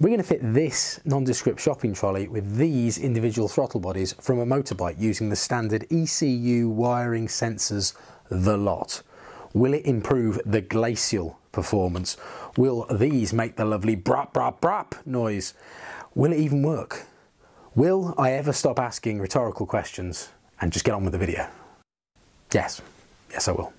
We're going to fit this nondescript shopping trolley with these individual throttle bodies from a motorbike using the standard ECU wiring sensors the lot. Will it improve the glacial performance? Will these make the lovely brap brap brap noise? Will it even work? Will I ever stop asking rhetorical questions and just get on with the video? Yes, yes I will.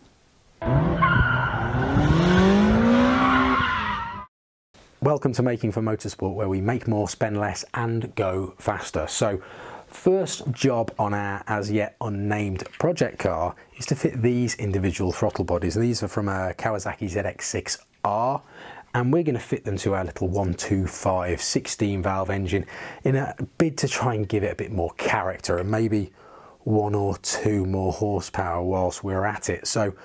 Welcome to Making for Motorsport where we make more, spend less and go faster. So first job on our as yet unnamed project car is to fit these individual throttle bodies. These are from a Kawasaki ZX6R and we're going to fit them to our little 125 16 valve engine in a bid to try and give it a bit more character and maybe one or two more horsepower whilst we're at it. So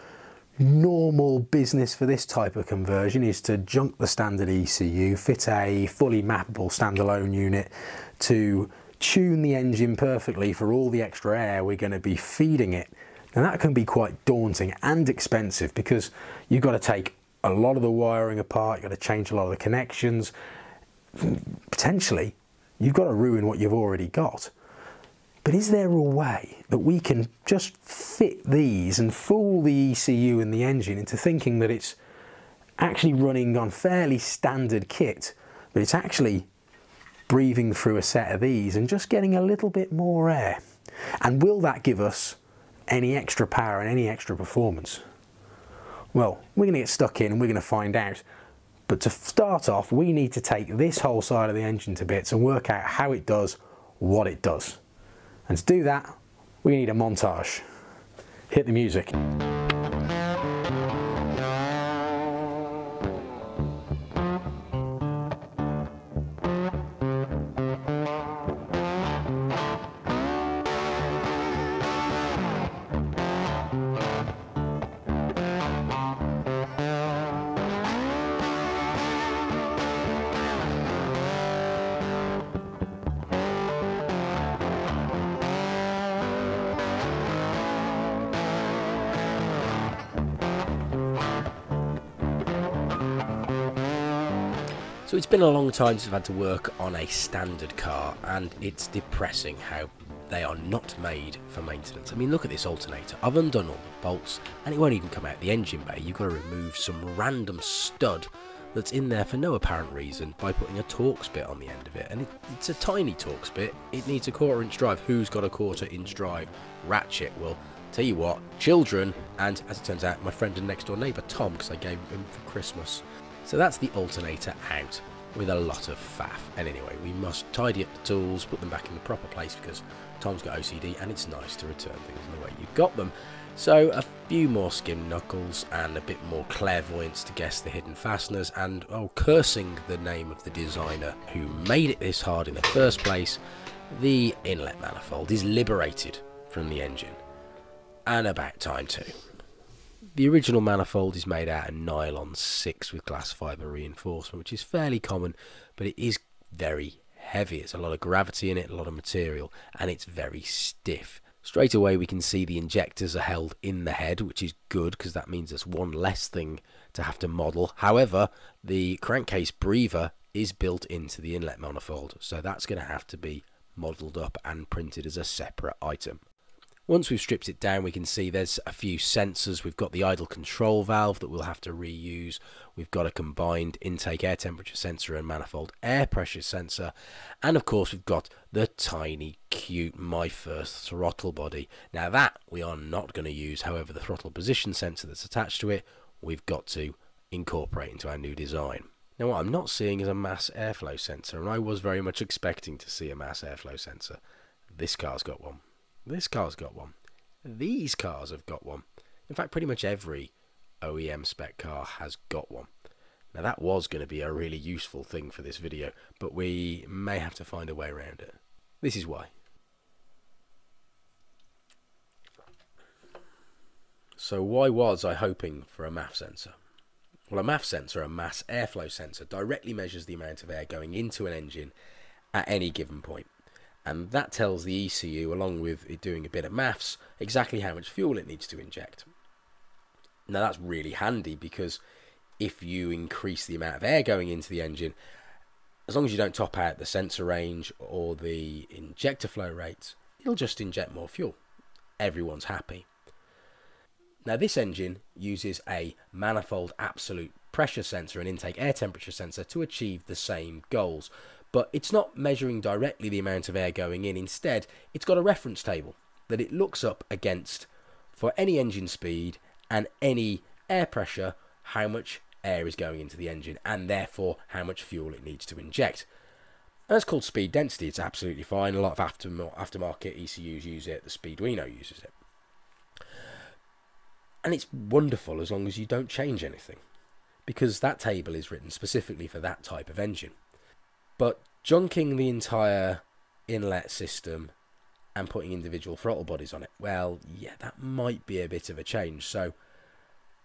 normal business for this type of conversion is to junk the standard ECU, fit a fully mappable standalone unit to tune the engine perfectly for all the extra air we're going to be feeding it. Now that can be quite daunting and expensive because you've got to take a lot of the wiring apart, you've got to change a lot of the connections. Potentially, you've got to ruin what you've already got. But is there a way that we can just fit these and fool the ECU and the engine into thinking that it's actually running on fairly standard kit, but it's actually breathing through a set of these and just getting a little bit more air? And will that give us any extra power and any extra performance? Well, we're going to get stuck in and we're going to find out. But to start off, we need to take this whole side of the engine to bits and work out how it does what it does. And to do that, we need a montage. Hit the music. So it's been a long time since I've had to work on a standard car and it's depressing how they are not made for maintenance. I mean look at this alternator, I've undone all the bolts and it won't even come out the engine bay. You've got to remove some random stud that's in there for no apparent reason by putting a Torx bit on the end of it. And it, it's a tiny Torx bit, it needs a quarter inch drive. Who's got a quarter inch drive? Ratchet will tell you what, children, and as it turns out, my friend and next door neighbour Tom, because I gave him for Christmas. So that's the alternator out with a lot of faff. And anyway, we must tidy up the tools, put them back in the proper place because Tom's got OCD and it's nice to return things in the way you got them. So a few more skim knuckles and a bit more clairvoyance to guess the hidden fasteners and oh cursing the name of the designer who made it this hard in the first place, the inlet manifold is liberated from the engine. And about time too. The original manifold is made out of nylon 6 with glass fibre reinforcement, which is fairly common, but it is very heavy. There's a lot of gravity in it, a lot of material, and it's very stiff. Straight away we can see the injectors are held in the head, which is good because that means there's one less thing to have to model. However, the crankcase breather is built into the inlet manifold, so that's going to have to be modelled up and printed as a separate item. Once we've stripped it down, we can see there's a few sensors. We've got the idle control valve that we'll have to reuse. We've got a combined intake air temperature sensor and manifold air pressure sensor. And of course, we've got the tiny, cute My First throttle body. Now that we are not going to use, however, the throttle position sensor that's attached to it, we've got to incorporate into our new design. Now what I'm not seeing is a mass airflow sensor, and I was very much expecting to see a mass airflow sensor. This car's got one. This car's got one. These cars have got one. In fact, pretty much every OEM spec car has got one. Now that was going to be a really useful thing for this video, but we may have to find a way around it. This is why. So why was I hoping for a MAF sensor? Well, a MAF sensor, a mass airflow sensor, directly measures the amount of air going into an engine at any given point and that tells the ECU, along with it doing a bit of maths, exactly how much fuel it needs to inject. Now that's really handy because if you increase the amount of air going into the engine, as long as you don't top out the sensor range or the injector flow rates, it'll just inject more fuel. Everyone's happy. Now, this engine uses a manifold absolute pressure sensor and intake air temperature sensor to achieve the same goals, but it's not measuring directly the amount of air going in. Instead, it's got a reference table that it looks up against for any engine speed and any air pressure, how much air is going into the engine, and therefore how much fuel it needs to inject. And that's called speed density. It's absolutely fine. A lot of aftermarket ECUs use it. The Speeduino uses it. And it's wonderful as long as you don't change anything, because that table is written specifically for that type of engine. But junking the entire inlet system and putting individual throttle bodies on it, well, yeah, that might be a bit of a change. So,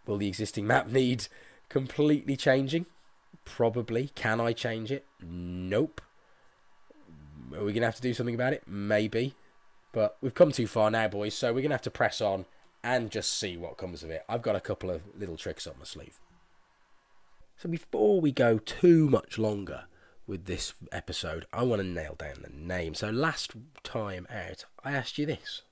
will the existing map need completely changing? Probably. Can I change it? Nope. Are we going to have to do something about it? Maybe. But we've come too far now, boys, so we're going to have to press on and just see what comes of it. I've got a couple of little tricks up my sleeve. So before we go too much longer with this episode, I want to nail down the name. So last time out, I asked you this.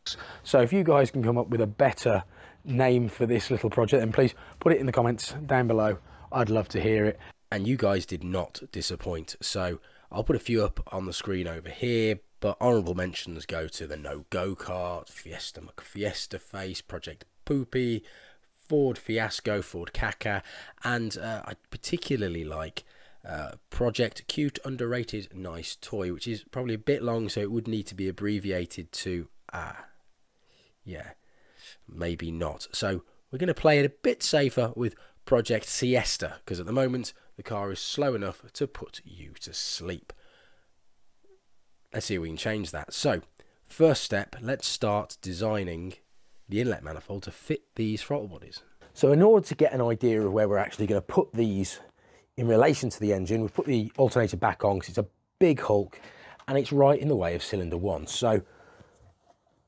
So if you guys can come up with a better name for this little project, then please put it in the comments down below. I'd love to hear it. And you guys did not disappoint. So I'll put a few up on the screen over here, but honourable mentions go to the No Go Kart, Fiesta McFiesta Face, Project Poopy, Ford Fiasco, Ford Caca, and uh, I particularly like uh, Project Cute Underrated Nice Toy, which is probably a bit long, so it would need to be abbreviated to ah, yeah, maybe not. So we're going to play it a bit safer with Project Siesta because at the moment the car is slow enough to put you to sleep. Let's see if we can change that. So, first step, let's start designing the inlet manifold to fit these throttle bodies. So in order to get an idea of where we're actually going to put these in relation to the engine, we've put the alternator back on because it's a big hulk and it's right in the way of cylinder one. So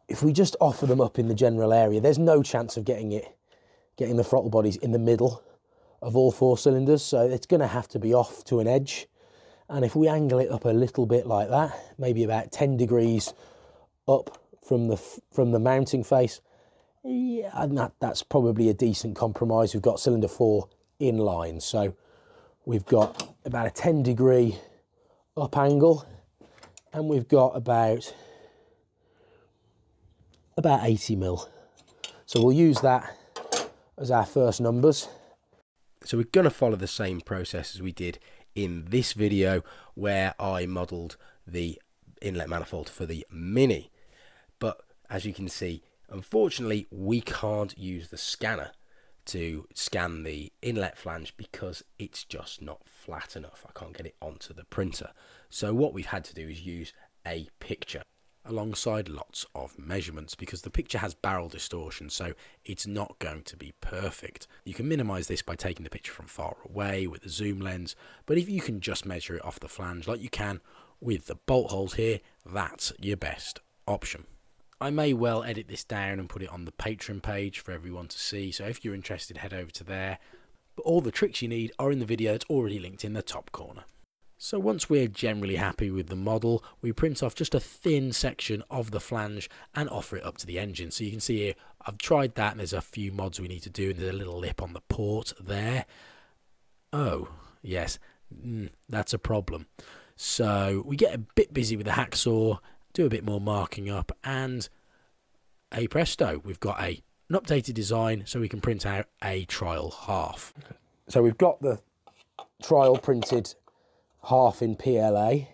if we just offer them up in the general area, there's no chance of getting it, getting the throttle bodies in the middle of all four cylinders. So it's going to have to be off to an edge. And if we angle it up a little bit like that, maybe about 10 degrees up from the, from the mounting face, yeah, and that, that's probably a decent compromise. We've got cylinder four in line. So we've got about a 10 degree up angle and we've got about about 80 mil. So we'll use that as our first numbers. So we're going to follow the same process as we did in this video where I modelled the inlet manifold for the Mini. But as you can see, unfortunately, we can't use the scanner to scan the inlet flange because it's just not flat enough. I can't get it onto the printer. So what we've had to do is use a picture alongside lots of measurements because the picture has barrel distortion so it's not going to be perfect. You can minimize this by taking the picture from far away with a zoom lens but if you can just measure it off the flange like you can with the bolt holes here that's your best option. I may well edit this down and put it on the Patreon page for everyone to see so if you're interested head over to there but all the tricks you need are in the video that's already linked in the top corner. So once we're generally happy with the model, we print off just a thin section of the flange and offer it up to the engine. So you can see here, I've tried that and there's a few mods we need to do and there's a little lip on the port there. Oh, yes, mm, that's a problem. So we get a bit busy with the hacksaw, do a bit more marking up and a presto, we've got a, an updated design so we can print out a trial half. So we've got the trial printed half in PLA.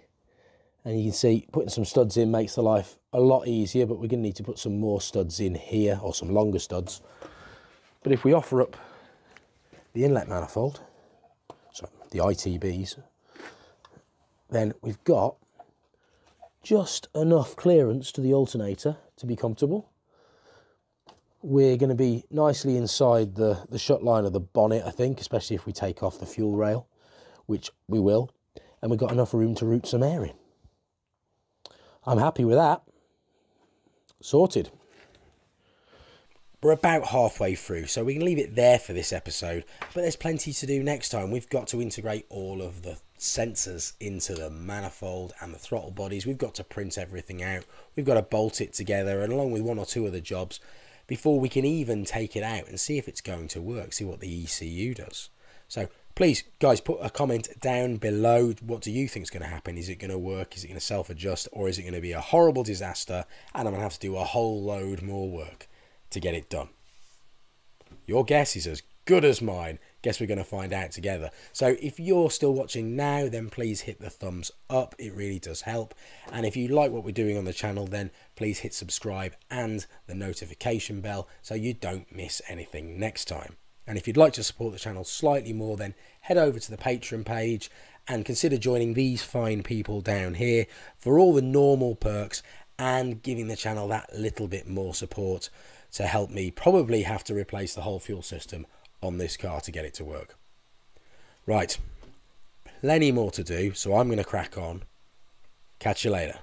And you can see putting some studs in makes the life a lot easier, but we're going to need to put some more studs in here or some longer studs. But if we offer up the inlet manifold, so the ITBs, then we've got just enough clearance to the alternator to be comfortable. We're going to be nicely inside the, the shut line of the bonnet, I think, especially if we take off the fuel rail, which we will and we've got enough room to route some air in. I'm happy with that. Sorted. we're about halfway through, so we can leave it there for this episode. But there's plenty to do next time. We've got to integrate all of the sensors into the manifold and the throttle bodies. We've got to print everything out. We've got to bolt it together, and along with one or two other jobs, before we can even take it out and see if it's going to work, see what the ECU does. So please, guys, put a comment down below. What do you think is going to happen? Is it going to work? Is it going to self adjust? Or is it going to be a horrible disaster and I'm going to have to do a whole load more work to get it done? Your guess is as good as mine. Guess we're going to find out together. So if you're still watching now, then please hit the thumbs up. It really does help. And if you like what we're doing on the channel, then please hit subscribe and the notification bell so you don't miss anything next time. And if you'd like to support the channel slightly more, then head over to the Patreon page and consider joining these fine people down here for all the normal perks and giving the channel that little bit more support to help me probably have to replace the whole fuel system on this car to get it to work. Right, plenty more to do, so I'm going to crack on. Catch you later.